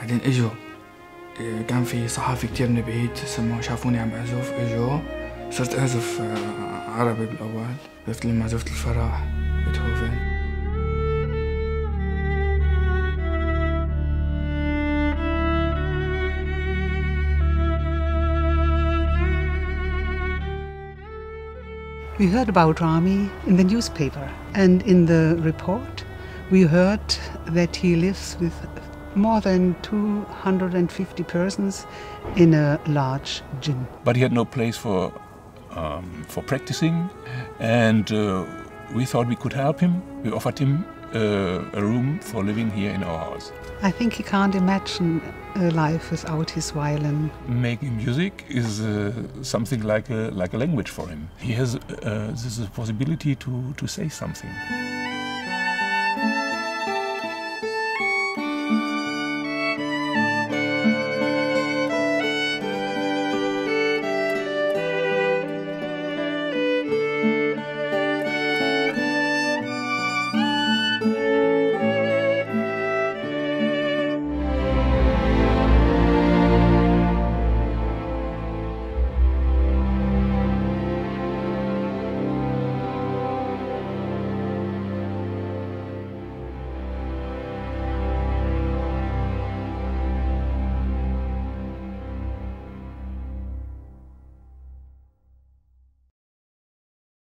بعدين اجوا آه، كان في صحافي كتير من بعيد سموه شافوني عم اعزف اجوا صرت اعزف آه، عربي بالأول. عرفت لما عزفت الفرح بيتهوفن. We heard about Rami in the newspaper, and in the report, we heard that he lives with more than 250 persons in a large gym. But he had no place for, um, for practicing, and uh, we thought we could help him. We offered him uh, a room for living here in our house. I think he can't imagine a life without his violin. Making music is uh, something like a, like a language for him. He has uh, this possibility to, to say something.